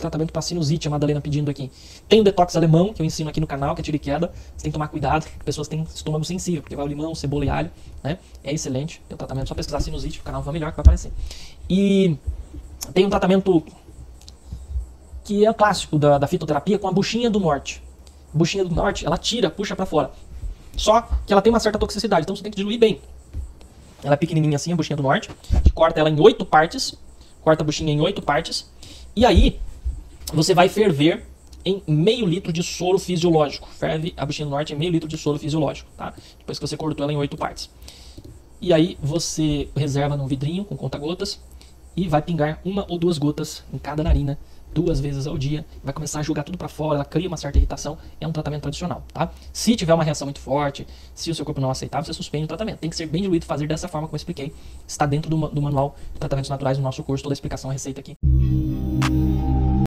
tratamento para sinusite, a Madalena pedindo aqui. Tem o detox alemão, que eu ensino aqui no canal, que é tiro e queda. Você tem que tomar cuidado, pessoas têm estômago sensível, porque vai o limão, cebola e alho, né? É excelente. Tem um tratamento, só pesquisar sinusite, o canal vai melhor que vai aparecer. E tem um tratamento que é o clássico da, da fitoterapia com a buchinha do norte. A buchinha do norte, ela tira, puxa para fora. Só que ela tem uma certa toxicidade, então você tem que diluir bem. Ela é pequenininha assim, a buchinha do norte. Corta ela em oito partes. Corta a buchinha em oito partes. E aí, você vai ferver em meio litro de soro fisiológico. Ferve a buchinha do norte em meio litro de soro fisiológico, tá? Depois que você cortou ela em oito partes. E aí você reserva num vidrinho com conta-gotas e vai pingar uma ou duas gotas em cada narina duas vezes ao dia, vai começar a jogar tudo para fora, ela cria uma certa irritação, é um tratamento tradicional, tá? Se tiver uma reação muito forte, se o seu corpo não aceitar, você suspende o tratamento. Tem que ser bem diluído, fazer dessa forma como eu expliquei. Está dentro do, do manual de tratamentos naturais do nosso curso, toda a explicação, a receita aqui